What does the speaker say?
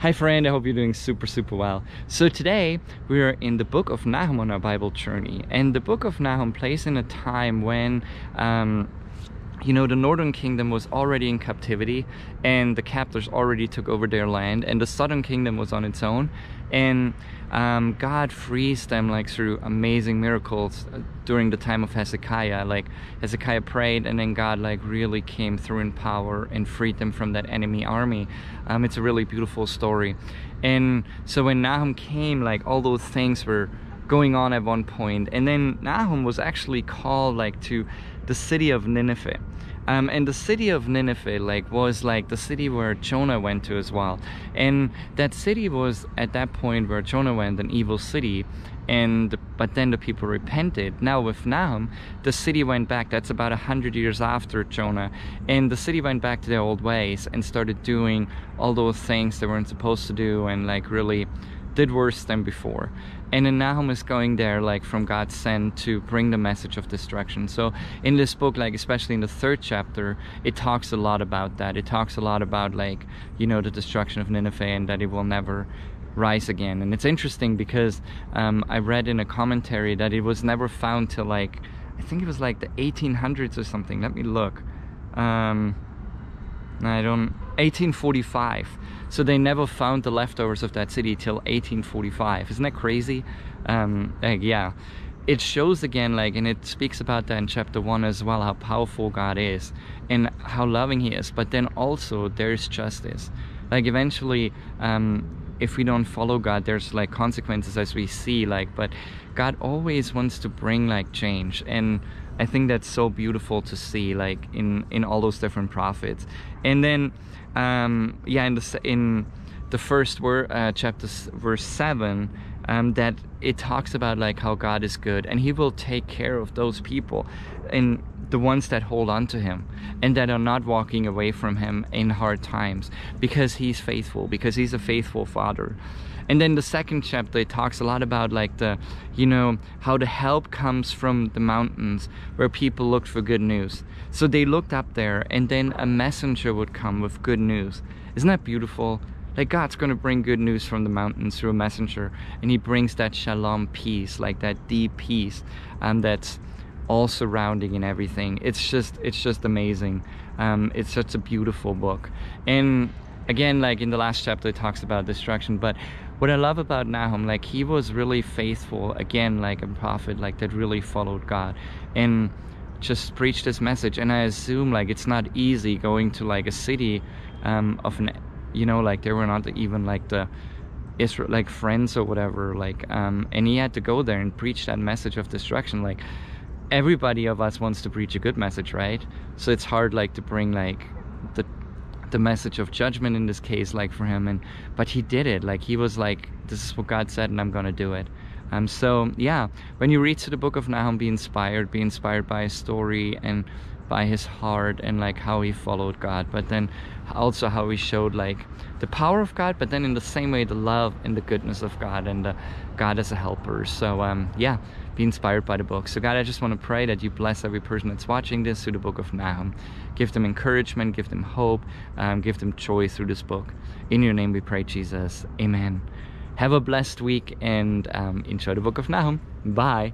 Hi friend, I hope you're doing super super well. So today we're in the book of Nahum on our Bible journey and the book of Nahum plays in a time when um, you know the northern kingdom was already in captivity and the captors already took over their land and the southern kingdom was on its own. And um, God frees them like through amazing miracles uh, during the time of Hezekiah. Like Hezekiah prayed and then God like really came through in power and freed them from that enemy army. Um, it's a really beautiful story. And so when Nahum came like all those things were going on at one point and then Nahum was actually called like to the city of Nineveh. Um, and the city of Nineveh like was like the city where Jonah went to as well. And that city was at that point where Jonah went an evil city and but then the people repented. Now with Nahum the city went back that's about a hundred years after Jonah and the city went back to their old ways and started doing all those things they weren't supposed to do and like really did worse than before. And then Nahum is going there like from God's send to bring the message of destruction. So in this book, like especially in the third chapter, it talks a lot about that. It talks a lot about like, you know, the destruction of Nineveh and that it will never rise again. And it's interesting because um, I read in a commentary that it was never found till like, I think it was like the 1800s or something. Let me look. Um, I don't 1845 so they never found the leftovers of that city till 1845 isn't that crazy? Um, like, yeah. It shows again like and it speaks about that in chapter one as well how powerful God is and how loving he is. But then also there's justice. Like eventually um, if we don't follow God there's like consequences as we see like but God always wants to bring like change and I think that's so beautiful to see like in in all those different prophets. And then um, yeah in the in the first word uh, chapter verse 7 um, that it talks about like how God is good and he will take care of those people and the ones that hold on to him and that are not walking away from him in hard times because he's faithful because he's a faithful father. And then the second chapter it talks a lot about like the you know how the help comes from the mountains where people looked for good news. So they looked up there and then a messenger would come with good news. Isn't that beautiful like God's going to bring good news from the mountains through a messenger and he brings that shalom peace like that deep peace and that's all surrounding and everything. It's just it's just amazing. Um, it's such a beautiful book. And again like in the last chapter it talks about destruction but what I love about Nahum like he was really faithful again like a prophet like that really followed God and just preached this message. And I assume like it's not easy going to like a city um, of an you know like they were not even like the Israel like friends or whatever like um, and he had to go there and preach that message of destruction like everybody of us wants to preach a good message right? So it's hard like to bring like the the message of judgment in this case like for him and but he did it like he was like this is what God said and I'm gonna do it. Um so yeah when you read to the book of Nahum be inspired be inspired by his story and by his heart and like how he followed God but then also how he showed like the power of God but then in the same way the love and the goodness of God and the God as a helper. So um yeah be inspired by the book. So God I just want to pray that you bless every person that's watching this through the book of Nahum. Give them encouragement give them hope um, give them joy through this book. In your name we pray Jesus. Amen. Have a blessed week and um, enjoy the book of Nahum. Bye